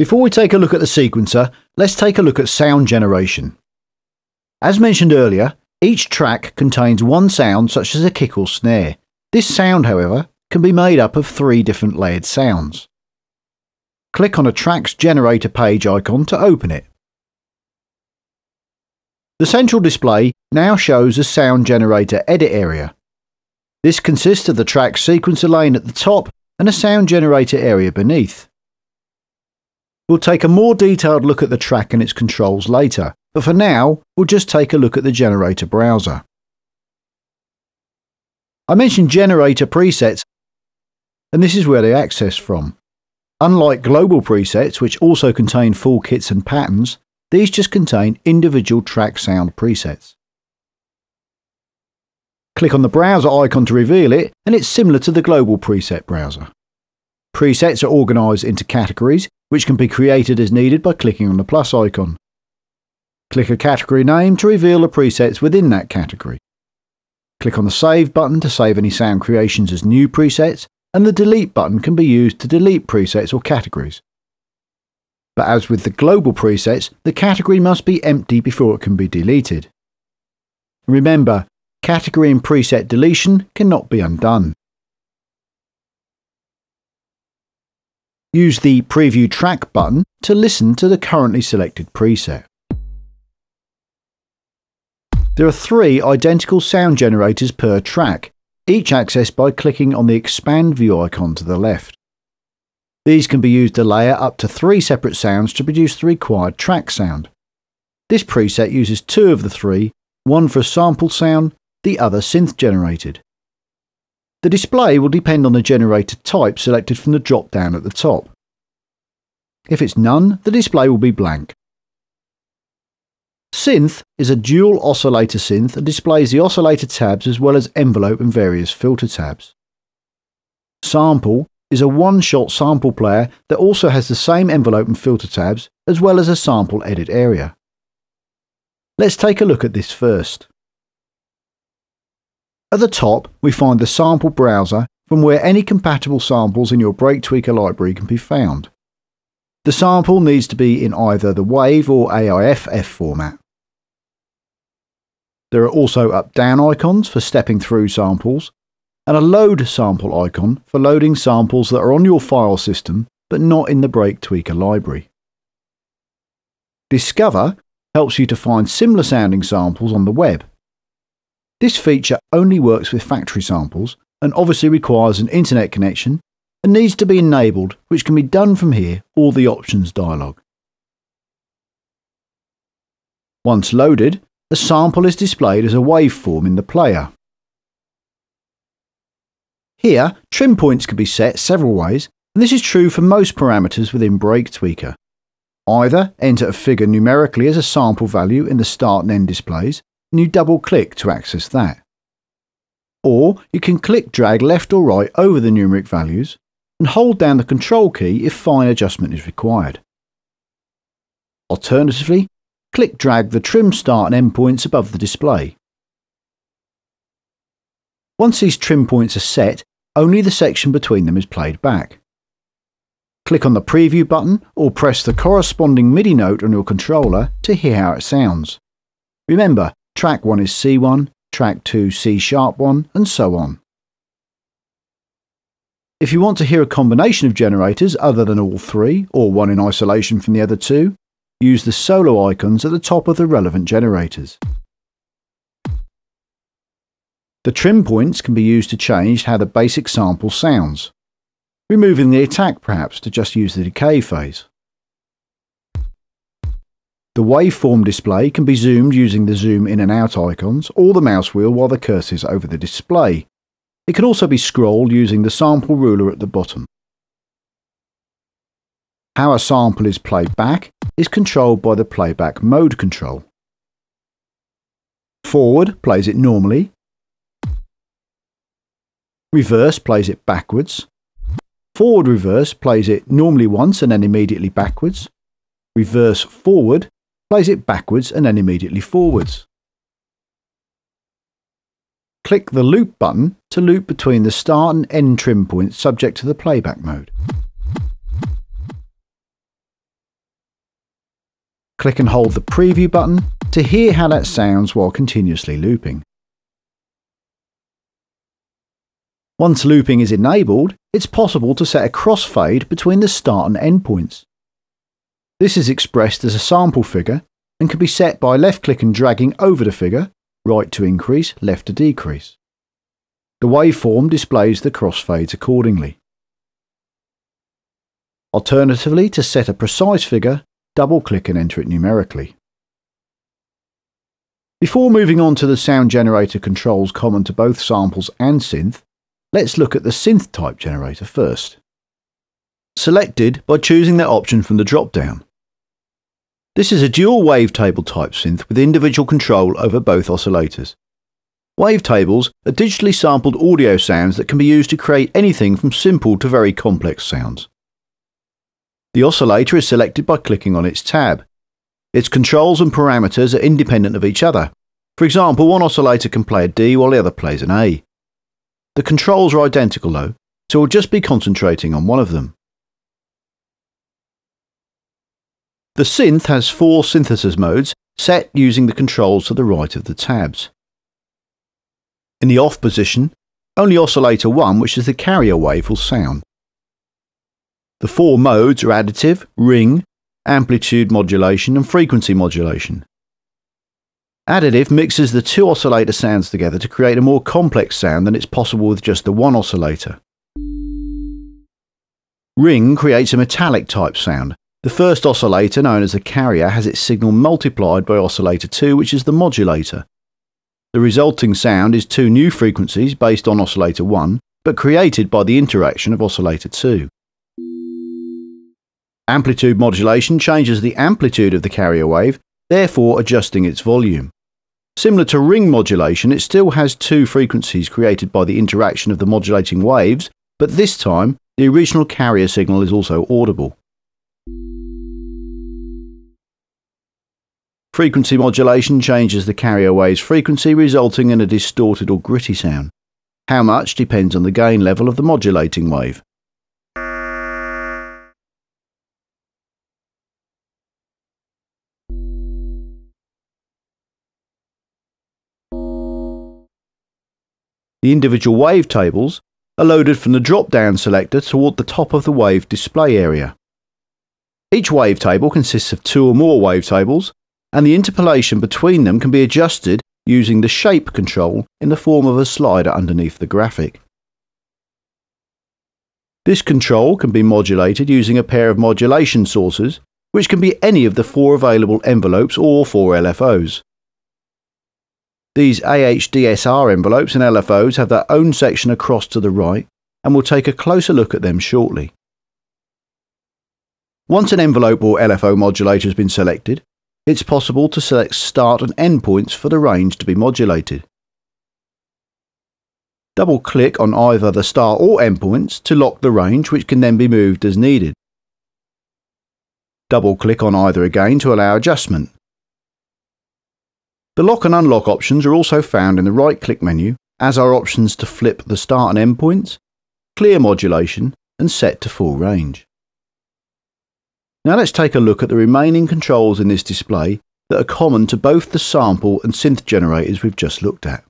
Before we take a look at the sequencer, let's take a look at sound generation. As mentioned earlier, each track contains one sound such as a kick or snare. This sound, however, can be made up of three different layered sounds. Click on a track's generator page icon to open it. The central display now shows a sound generator edit area. This consists of the track sequencer lane at the top and a sound generator area beneath. We'll take a more detailed look at the track and its controls later, but for now, we'll just take a look at the generator browser. I mentioned generator presets, and this is where they access from. Unlike global presets, which also contain full kits and patterns, these just contain individual track sound presets. Click on the browser icon to reveal it, and it's similar to the global preset browser. Presets are organised into categories, which can be created as needed by clicking on the plus icon. Click a category name to reveal the presets within that category. Click on the Save button to save any sound creations as new presets, and the Delete button can be used to delete presets or categories. But as with the global presets, the category must be empty before it can be deleted. Remember, category and preset deletion cannot be undone. Use the Preview Track button to listen to the currently selected preset. There are three identical sound generators per track, each accessed by clicking on the Expand View icon to the left. These can be used to layer up to three separate sounds to produce the required track sound. This preset uses two of the three, one for a sample sound, the other synth generated. The display will depend on the generator type selected from the drop down at the top. If it's none, the display will be blank. Synth is a dual oscillator synth and displays the oscillator tabs as well as envelope and various filter tabs. Sample is a one-shot sample player that also has the same envelope and filter tabs as well as a sample edit area. Let's take a look at this first. At the top, we find the sample browser from where any compatible samples in your BreakTweaker library can be found. The sample needs to be in either the WAV or AIFF format. There are also up-down icons for stepping through samples, and a load sample icon for loading samples that are on your file system but not in the BreakTweaker library. Discover helps you to find similar sounding samples on the web. This feature only works with factory samples and obviously requires an internet connection and needs to be enabled, which can be done from here or the options dialog. Once loaded, the sample is displayed as a waveform in the player. Here, trim points can be set several ways, and this is true for most parameters within BreakTweaker. Either enter a figure numerically as a sample value in the start and end displays, and you double click to access that. Or you can click drag left or right over the numeric values and hold down the control key if fine adjustment is required. Alternatively, click drag the trim start and end points above the display. Once these trim points are set, only the section between them is played back. Click on the preview button or press the corresponding MIDI note on your controller to hear how it sounds. Remember, track 1 is C1, track 2 C sharp 1 and so on. If you want to hear a combination of generators other than all three, or one in isolation from the other two, use the solo icons at the top of the relevant generators. The trim points can be used to change how the basic sample sounds, removing the attack perhaps to just use the decay phase. The waveform display can be zoomed using the zoom in and out icons or the mouse wheel while the cursor is over the display. It can also be scrolled using the sample ruler at the bottom. How a sample is played back is controlled by the playback mode control. Forward plays it normally. Reverse plays it backwards. Forward reverse plays it normally once and then immediately backwards. Reverse forward plays it backwards and then immediately forwards. Click the loop button to loop between the start and end trim points subject to the playback mode. click and hold the preview button to hear how that sounds while continuously looping. Once looping is enabled, it's possible to set a crossfade between the start and end points. This is expressed as a sample figure and can be set by left click and dragging over the figure, right to increase, left to decrease. The waveform displays the crossfades accordingly. Alternatively, to set a precise figure, double click and enter it numerically. Before moving on to the sound generator controls common to both samples and synth, Let's look at the synth type generator first. Selected by choosing that option from the drop-down. This is a dual wavetable type synth with individual control over both oscillators. Wavetables are digitally sampled audio sounds that can be used to create anything from simple to very complex sounds. The oscillator is selected by clicking on its tab. Its controls and parameters are independent of each other. For example, one oscillator can play a D while the other plays an A. The controls are identical though, so we'll just be concentrating on one of them. The synth has four synthesis modes set using the controls to the right of the tabs. In the off position, only oscillator 1, which is the carrier wave, will sound. The four modes are additive, ring, amplitude modulation and frequency modulation. Additive mixes the two oscillator sounds together to create a more complex sound than it's possible with just the one oscillator. Ring creates a metallic type sound. The first oscillator, known as the carrier, has its signal multiplied by oscillator 2, which is the modulator. The resulting sound is two new frequencies based on oscillator 1, but created by the interaction of oscillator 2. Amplitude modulation changes the amplitude of the carrier wave, therefore adjusting its volume. Similar to ring modulation, it still has two frequencies created by the interaction of the modulating waves, but this time the original carrier signal is also audible. Frequency modulation changes the carrier wave's frequency, resulting in a distorted or gritty sound. How much depends on the gain level of the modulating wave. The individual wavetables are loaded from the drop-down selector toward the top of the wave display area. Each wavetable consists of two or more wavetables, and the interpolation between them can be adjusted using the shape control in the form of a slider underneath the graphic. This control can be modulated using a pair of modulation sources, which can be any of the four available envelopes or four LFOs. These AHDSR envelopes and LFOs have their own section across to the right, and we'll take a closer look at them shortly. Once an envelope or LFO modulator has been selected, it's possible to select start and end points for the range to be modulated. Double click on either the start or end points to lock the range which can then be moved as needed. Double click on either again to allow adjustment. The lock and unlock options are also found in the right click menu, as are options to flip the start and end points, clear modulation, and set to full range. Now let's take a look at the remaining controls in this display that are common to both the sample and synth generators we've just looked at.